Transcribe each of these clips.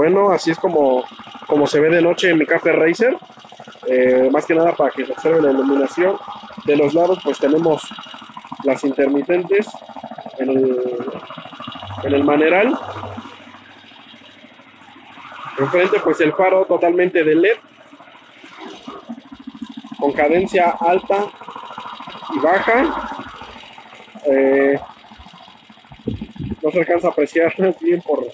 bueno, así es como, como se ve de noche en mi Café Racer. Eh, más que nada para que se observe la iluminación. De los lados pues tenemos las intermitentes en el, en el maneral. Enfrente pues el faro totalmente de LED con cadencia alta y baja. Eh, no se alcanza a apreciar bien por,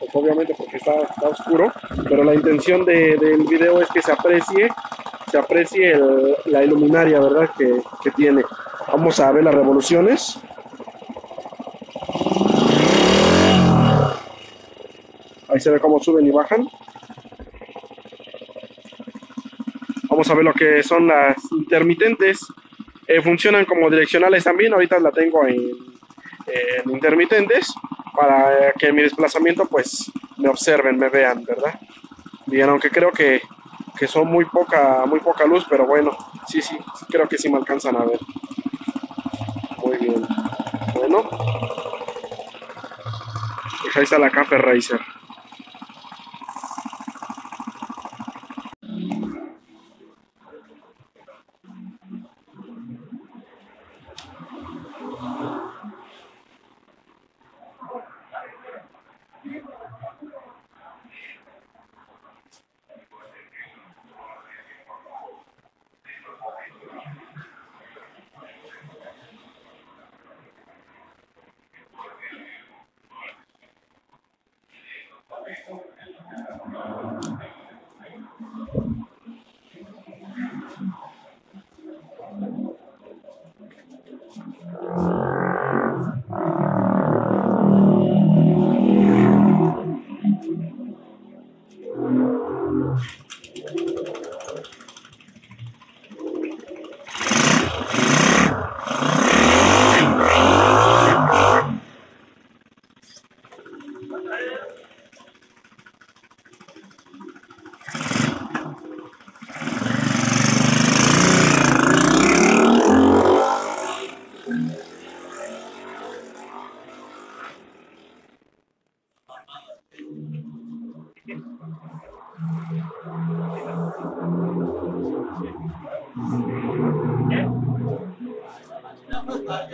pues, obviamente porque está, oscuro, pero la intención del video es que se aprecie, se aprecie la iluminaria, ¿verdad? Que, que tiene. Vamos a ver las revoluciones. Ahí se ve cómo suben y bajan. Vamos a ver lo que son las intermitentes. Eh, funcionan como direccionales también. Ahorita la tengo en, intermitentes para que mi desplazamiento pues me observen, me vean, ¿verdad? Bien, aunque creo que, que son muy poca, muy poca luz, pero bueno, sí, sí, creo que sí me alcanzan a ver. Muy bien. Bueno. Pues ahí está la Café Racer.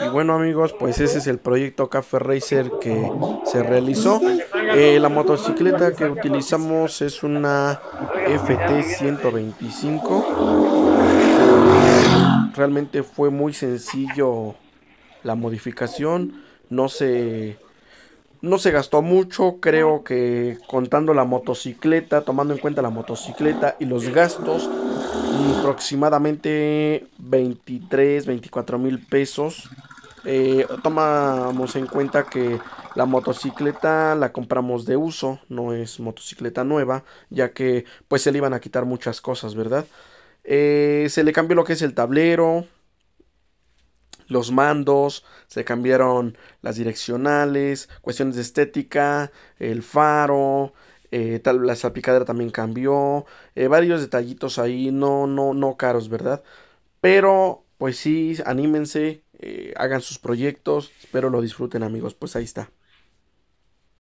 Y bueno amigos, pues ese es el proyecto Café Racer que se realizó. Eh, la motocicleta que utilizamos es una FT 125. Realmente fue muy sencillo la modificación. No se, no se gastó mucho. Creo que contando la motocicleta, tomando en cuenta la motocicleta y los gastos, aproximadamente 23, 24 mil pesos. Eh, tomamos en cuenta que la motocicleta la compramos de uso, no es motocicleta nueva, ya que pues se le iban a quitar muchas cosas, ¿verdad? Eh, se le cambió lo que es el tablero, los mandos, se cambiaron las direccionales, cuestiones de estética, el faro, eh, tal, la salpicadera también cambió, eh, varios detallitos ahí, no, no, no caros, ¿verdad? Pero, pues sí, anímense, eh, hagan sus proyectos, espero lo disfruten amigos, pues ahí está.